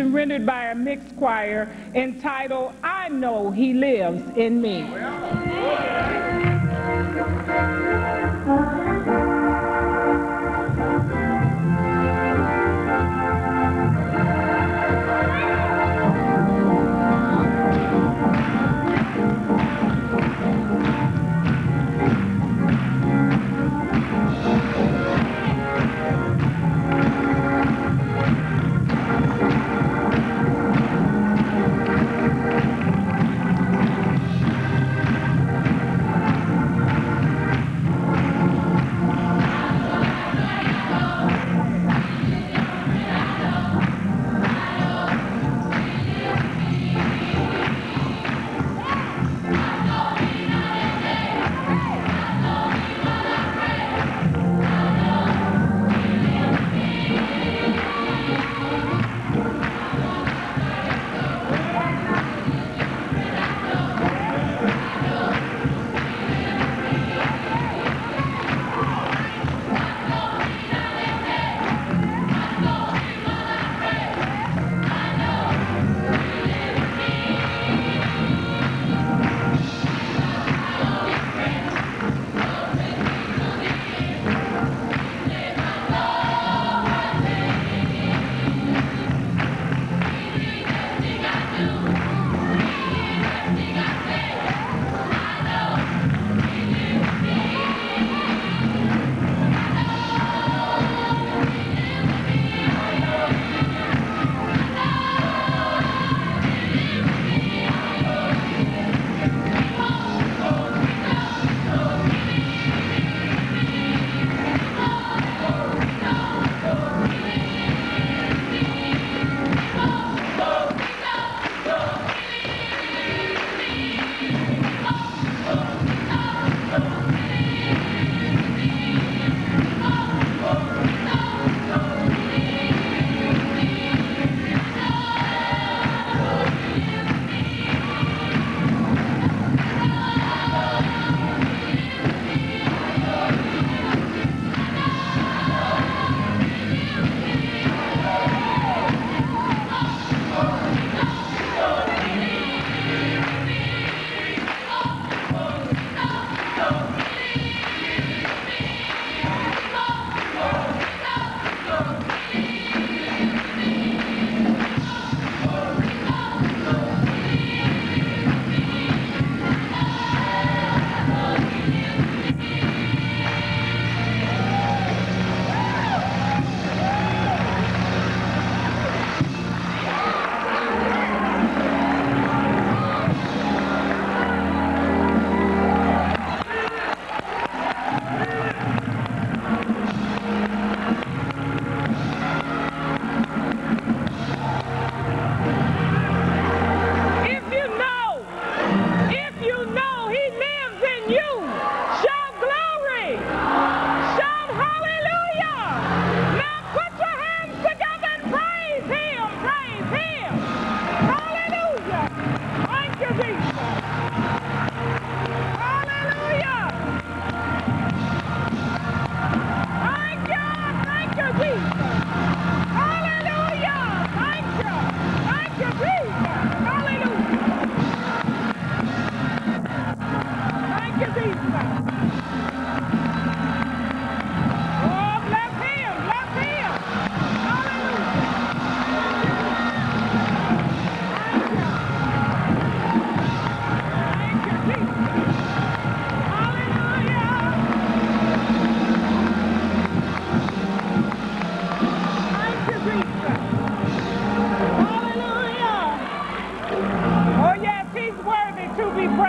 rendered by a mixed choir entitled I Know He Lives in Me.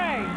Hey.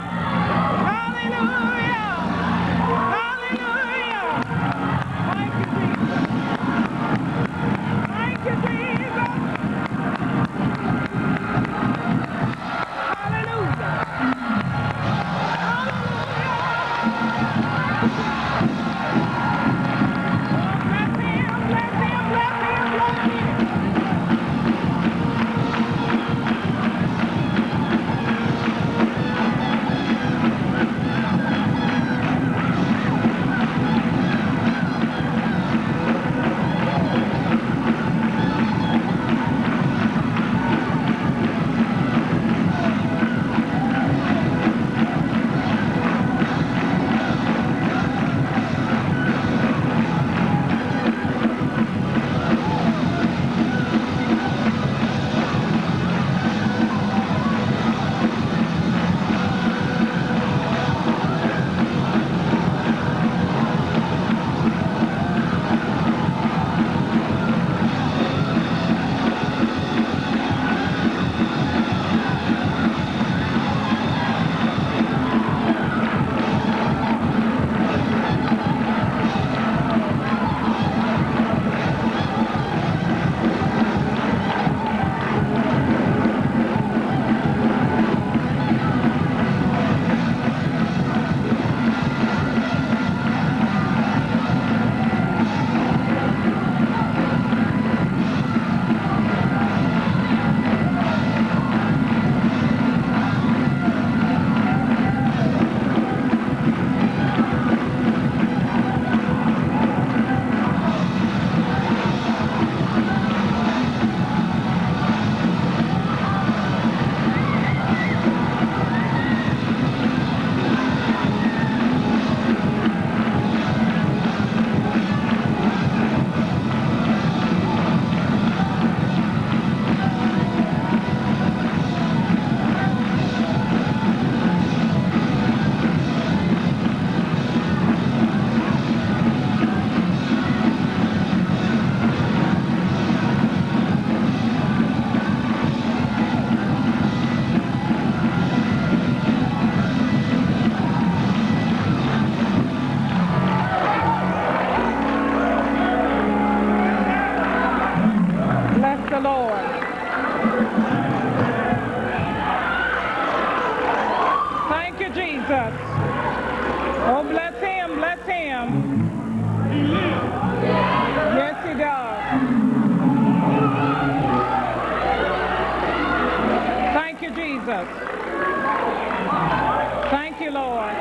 You, Lord.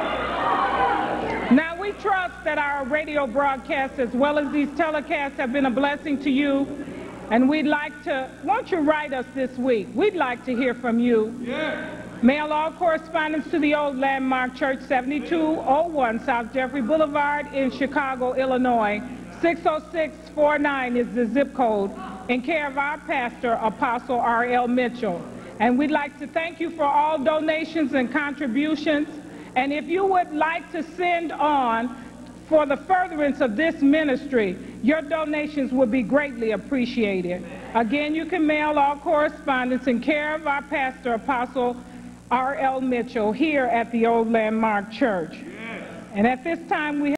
Now, we trust that our radio broadcasts, as well as these telecasts, have been a blessing to you. And we'd like to, won't you write us this week? We'd like to hear from you. Mail all correspondence to the Old Landmark Church, 7201 South Jeffrey Boulevard in Chicago, Illinois. 60649 is the zip code, in care of our pastor, Apostle R.L. Mitchell. And we'd like to thank you for all donations and contributions. And if you would like to send on for the furtherance of this ministry, your donations would be greatly appreciated. Again, you can mail all correspondence in care of our pastor, Apostle R.L. Mitchell, here at the Old Landmark Church. And at this time, we